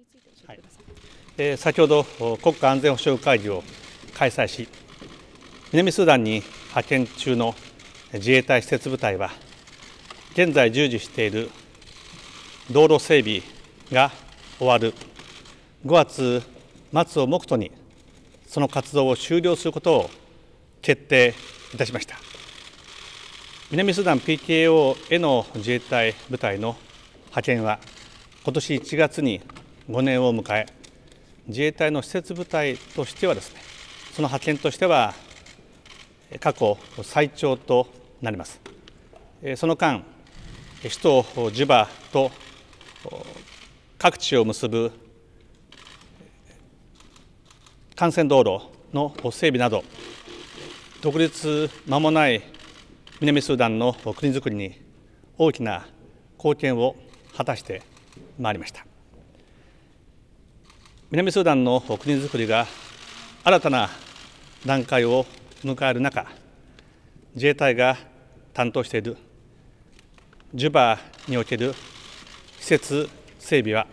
についてえ。ー先ほど国家安全保障会議を開催し南スーダンに派遣中の自衛隊施設部隊は現在従事している道路整備が終わる5月末を目途にその活動を終了することを決定いたしました南スーダン PKO への自衛隊部隊の派遣は今年1月に5年を迎え自衛隊の施設部隊としてはですねその派遣としては過去最長となります。えーその間首都ジュバと各地を結ぶ幹線道路の整備など独立間もない南スーダンの国づくりに大きな貢献を果たしてまいりました。南スーダンの国づくりが新たな段階を迎える中自衛隊が担当しているジュバにおける施設整備は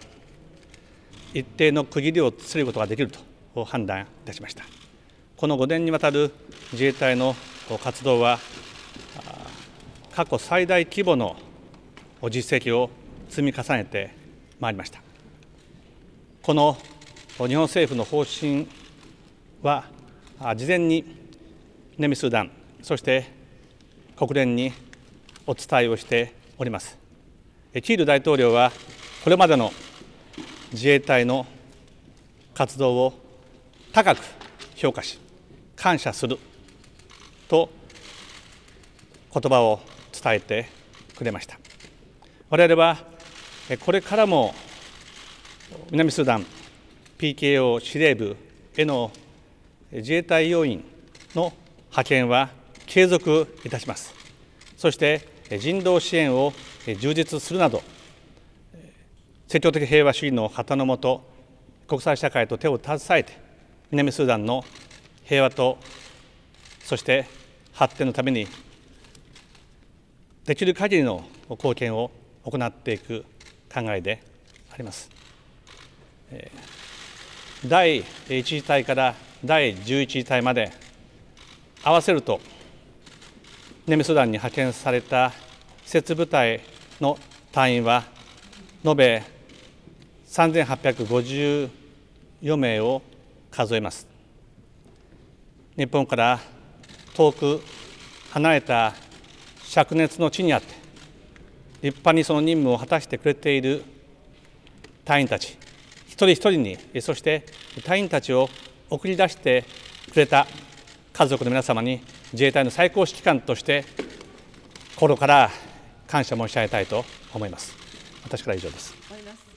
一定の区切りをつけることができると判断いたしました。この5年にわたる自衛隊の活動は過去最大規模の実績を積み重ねてまいりました。この日本政府の方針は事前に南スーダンそして国連にお伝えをしております。えキール大統領はこれまでの自衛隊の活動を高く評価し感謝すると言葉を伝えてくれました。我々はえこれからも南スーダン PKO 司令部への自衛隊要員の派遣は継続いたしますそして人道支援を充実するなど積極的平和主義の旗のもと国際社会と手を携えて南スーダンの平和とそして発展のためにできる限りの貢献を行っていく考えであります。えー第1次隊から第11次隊まで合わせると南スーダンに派遣された施設部隊の隊員は延べ3854名を数えます。日本から遠く離れた灼熱の地にあって立派にその任務を果たしてくれている隊員たち。人一人にそして隊員たちを送り出してくれた家族の皆様に自衛隊の最高指揮官として心から感謝申し上げたいと思います私から以上です終わります。